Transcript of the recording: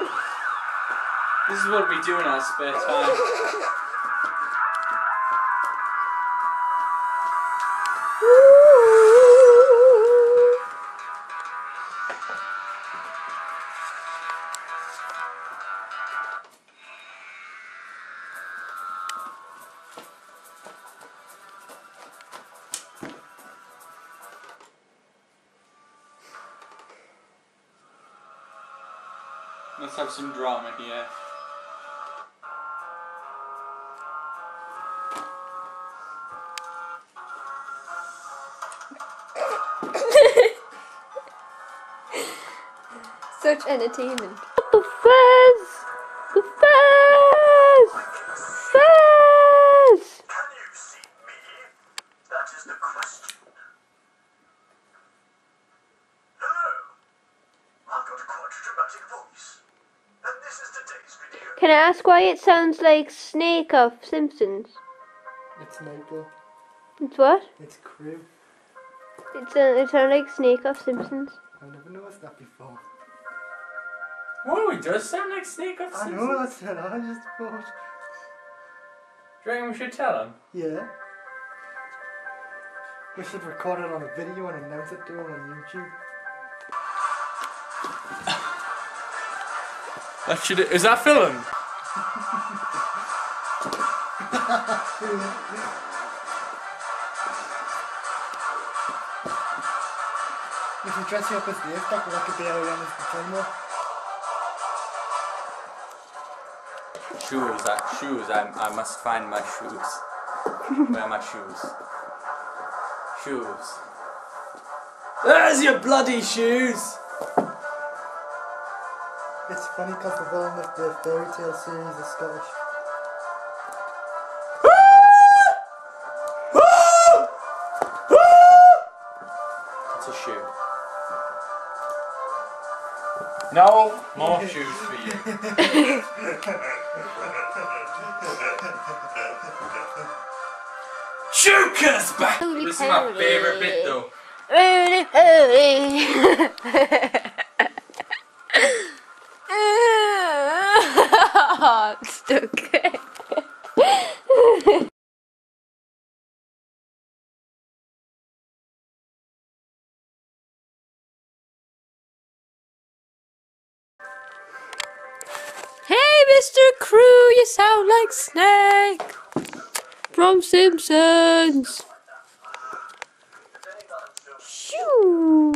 this is what we do in our spare time. Let's have some drama here. Such entertainment. Fizz! The fizz! Can I ask why it sounds like Snake of Simpsons? It's Michael. It's what? It's Crewe. It's a, it sounds like Snake of Simpsons. I never noticed that before. Oh, he does sound like Snake of Simpsons. I Simpsons. know, that's what I just thought. Do you reckon we should tell him? Yeah. We should record it on a video and announce it to him on YouTube. That should. Is that film? If you dress you up as the X-Pac, like a Ariana as the Fillmore. Shoes. I, shoes. I, I must find my shoes. Where are my shoes? Shoes. There's your bloody shoes! It's funny because the villain of the fairy tale series is Scottish. It's a shoe. No more shoes for you. Shookers back! Holy This is my favourite bit though. Holy. Hey, Mr. Crewe, you sound like Snake from Simpsons. Shoo.